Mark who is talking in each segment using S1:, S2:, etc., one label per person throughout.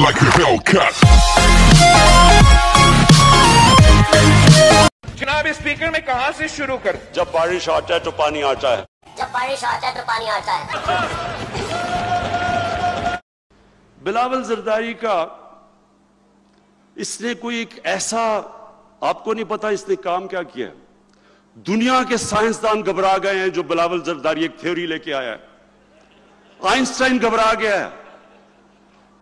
S1: like a Hellcat.
S2: जनाब speaker में कहाँ से शुरू कर?
S3: जब बारिश आता है तो पानी आता है।
S4: जब बारिश आता है तो पानी आता है।
S3: बिलावल जरदारी का इसने कोई एक ऐसा आपको नहीं पता इसने काम क्या किया दुनिया के साइंसदान घबरा गए हैं जो बिलावल जरदारी एक थ्योरी लेके आया है। आइंस्टाइन घबरा गया है।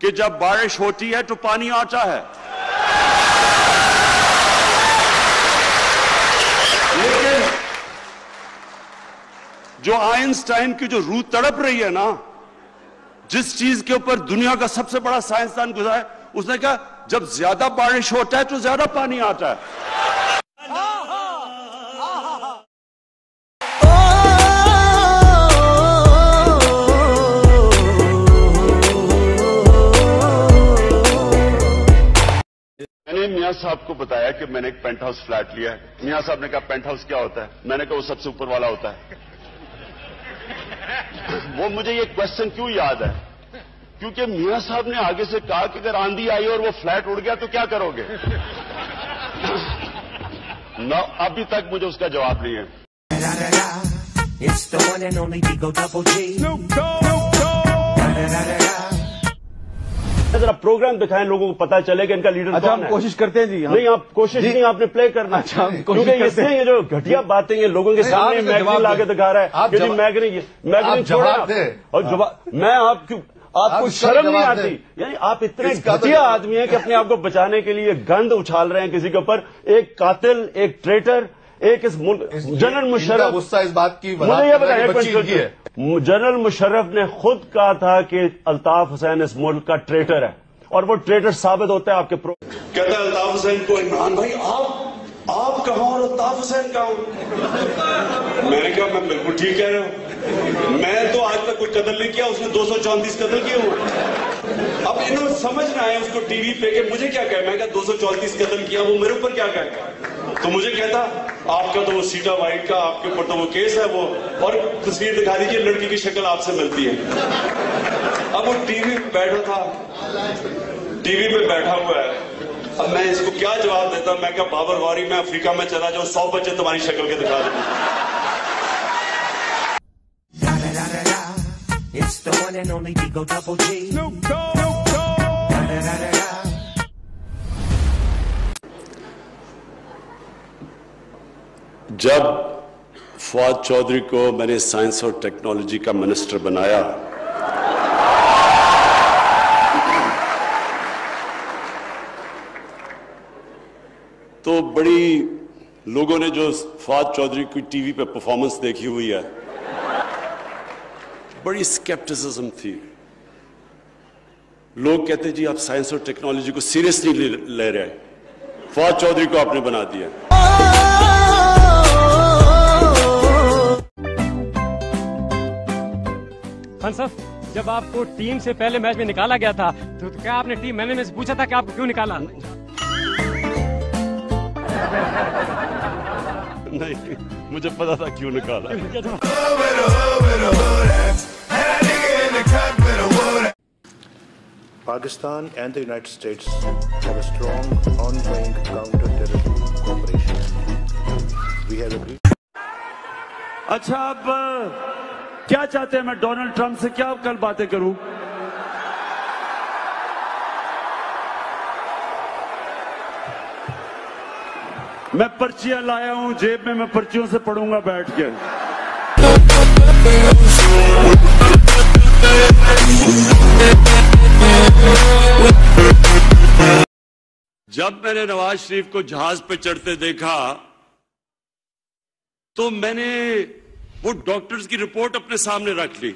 S3: कि जब बारिश होती है तो पानी आता है। लेकिन जो आइंस्टाइन की जो रूह तड़प रही है ना, जिस चीज़ के ऊपर दुनिया का सबसे बड़ा साइंसदान गुजरा है, उसने कहा, जब ज़्यादा बारिश होता है तो ज़्यादा पानी आता है। साहब को बताया कि मैंने एक पेंट हाउस फ्लैट लिया है मियाँ साहब ने कहा पेंट हाउस क्या होता है मैंने कहा वो सबसे ऊपर वाला होता है वो मुझे ये क्वेश्चन क्यों याद है क्योंकि मियाँ साहब ने आगे से कहा कि अगर आंधी आई और वो फ्लैट उड़ गया तो क्या करोगे न अभी तक मुझे उसका जवाब नहीं है.
S5: It's the one and only Digo Double G. Snoop Dogg. Da da da da da.
S3: जरा प्रोग्राम दिखाएँ लोगों को पता चले कि इनका लीडर
S6: अच्छा
S3: कौन है।
S6: कोशिश करते हैं जी हम
S3: नहीं आप कोशिश
S6: जी।
S3: नहीं आपने प्ले करना।
S6: अच्छा,
S3: क्योंकि इसमें ये जो घटिया बातें ये लोगों के सामने मैगजीन लाके दिखा रहा है।
S6: आप
S3: कि जी मैगजीन मैगजीन छोड़े। और जवाब मैं आप क्यों आपको
S6: आप
S3: शर्म नहीं आती। यानी आप इतने
S6: तो
S3: घटिया आदमी हैं कि अपने आप को बचाने के लिए गंद उछाल रहे हैं किसी के ऊपर। एक कातिल एक ट्रेटर एक इस मुल्क जनरल मुशर्रफ
S6: गुस्सा इस बात की
S3: मुझे ये
S6: वजाहत कर रहा है
S3: बताइए
S6: कि बच्ची इनकी है
S3: जनरल मुशर्रफ ने खुद कहा था कि अल्ताफ हुसैन इस मुल्क का ट्रेटर है और वो ट्रेटर साबित होता है आपके प्रो कहता है अल्ताफ हुसैन को इमरान भाई आप आप कहा और अल्ताफ हुसैन कहा। मैंने कहा, मैं बिल्कुल ठीक कह रहा हो। मैं तो आज तक कोई कत्ल नहीं किया, उसने दो सौ चौंतीस कत्ल किए हुए अब इन्होंने समझ ना आया उसको टीवी पे कि मुझे क्या कहे। मैं दो सौ चौंतीस कत्ल किया, वो मेरे ऊपर क्या कहे? तो मुझे कहता, आपका तो वो सीटा वाइट का, आपके ऊपर तो वो केस है वो। और तस्वीर दिखा दीजिए, लड़की की शक्ल आपसे मिलती है। अब वो टीवी पे बैठा था। टीवी पे बैठा हुआ है। अब मैं इसको क्या जवाब देता मैं क्या बाबर गौरी मैं अफ्रीका में चला जाऊँ सौ बच्चे तुम्हारी शक्ल के दिखा दूँ. जब फवाद चौधरी को मैंने साइंस और टेक्नोलॉजी का मिनिस्टर बनाया तो बड़ी लोगों ने जो फवाद चौधरी की टीवी पे परफॉर्मेंस देखी हुई है बड़ी स्केप्टिसिज्म थी। लोग कहते जी आप साइंस और टेक्नोलॉजी को सीरियसली ले, रहे हैं। फवाद चौधरी को आपने बना दिया
S7: साहब जब आपको टीम से पहले मैच में निकाला गया था तो क्या आपने टीम मैनेजमेंट से पूछा था कि आपको क्यों निकाला?
S3: नहीं मुझे पता था क्यों निकाला
S8: Pakistan and the United States have a strong ongoing counter-terrorism cooperation. We have agreed.
S3: अच्छा अब क्या चाहते हैं मैं डोनाल्ड ट्रंप से क्या कल बातें करूँ मैं पर्चियाँ लाया हूँ, जेब में मैं पर्चियों से पढ़ूँगा बैठ के। जब मैंने नवाज़ शरीफ को जहाज़ पे चढ़ते देखा तो मैंने वो डॉक्टर्स की रिपोर्ट अपने सामने रख ली।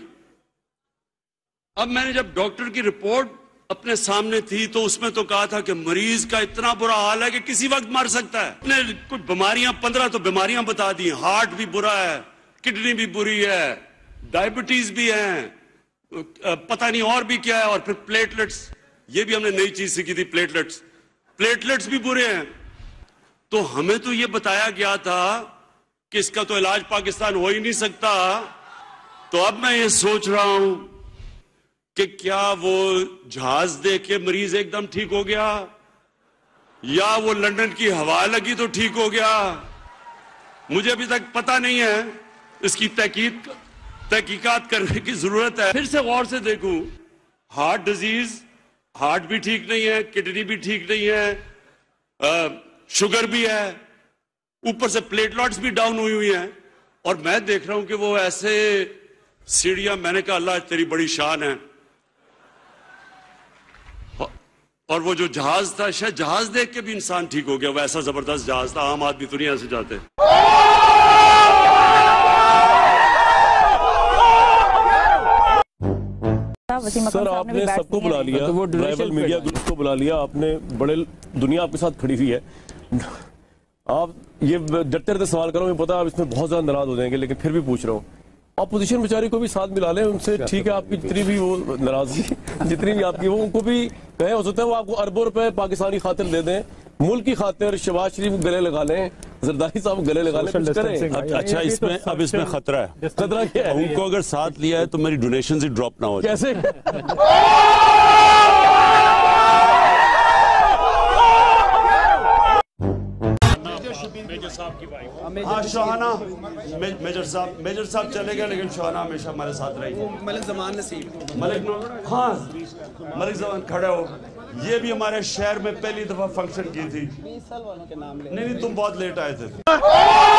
S3: अब मैंने जब डॉक्टर की रिपोर्ट अपने सामने थी तो उसमें तो कहा था कि मरीज़ का इतना बुरा हाल है कि किसी वक्त मर सकता है। अपने कुछ बीमारियाँ, पंद्रह तो बीमारियाँ बता दी हार्ट भी बुरा है, किडनी भी बुरी है, डायबिटीज़ भी है पता नहीं और भी क्या है, और फिर प्लेटलेट्स, ये भी हमने नई चीज़ सीखी थी, प्लेटलेट्स। प्लेटलेट्स भी बुरे हैं। तो हमें तो ये बताया गया था कि इसका तो इलाज पाकिस्तान हो ही नहीं सकता। तो अब मैं ये सोच रहा हूँ कि क्या वो जहाज़ देख के मरीज़ एकदम ठीक हो गया? या वो लंदन की हवा लगी तो ठीक हो गया? मुझे अभी तक पता नहीं है। इसकी तहकीक तहकीकात करने की ज़रूरत है। फिर से गौर से देखूँ। हार्ट डिज़ीज़ हार्ट भी ठीक नहीं है किडनी भी ठीक नहीं है अ, शुगर भी है। ऊपर से प्लेटलॉट्स भी डाउन हुई हुई हैं। और मैं देख रहा हूँ कि वो ऐसे सीढ़ियाँ मैंने कहा अल्लाह तेरी बड़ी शान है। और वो जो जहाज़ था शायद जहाज़ देख के भी इंसान ठीक हो गया वो ऐसा ज़बरदस्त जहाज़ था आम आदमी दुनिया से जाते।
S6: सर आपने सबको बुला लिया
S7: तो वो donation
S6: मीडिया ग्रुप को बुला लिया आपने बड़े दुनिया आपके साथ खड़ी हुई है। आप ये डरते डरते सवाल करो मैं पता है आप इसमें बहुत ज़्यादा नाराज़ हो जाएँगे लेकिन फिर भी पूछ रहा हूँ। अपोजिशन बेचारी को भी साथ मिला लें उनसे ठीक है आपकी जितनी भी वो नाराज़गी जितनी भी आपकी वो उनको भी कहें हो सकता है वो आपको अरबों रुपए पाकिस्तानी खातिर दे दें मुल्क की खातिर शबाज शरीफ गले लगा लें जरदारी साहब गले लगा लें करें?
S3: अच्छा इसमें अब इसमें खतरा है।
S6: खतरा क्या है?
S3: उनको अगर साथ लिया है तो मेरी डोनेशन ही ड्रॉप ना हो
S6: कैसे
S3: हाँ शोहाना। मे- मेजर साहब मेजर साहब चले गए लेकिन शोहाना हमेशा हमारे साथ रही।
S9: मलिक जमान नसीब।
S3: मलिक हाँ मलिक जमान खड़े हो। ये भी हमारे शहर में पहली दफ़ा फ़ंक्शन की थी।
S9: बीस साल वालों के नाम ले
S3: नहीं नहीं तुम बहुत लेट आए थे।